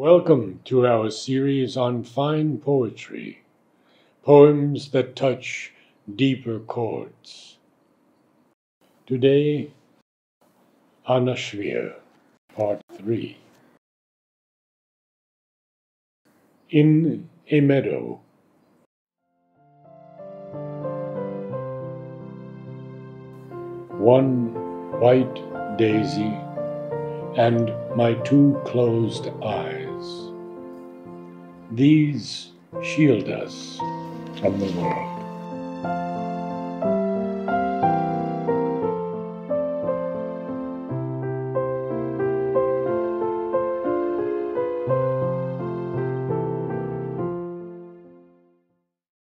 Welcome to our series on fine poetry, poems that touch deeper chords. Today, Anna Swir, Part 3. In a Meadow. One white daisy and my two closed eyes. These shield us from the world.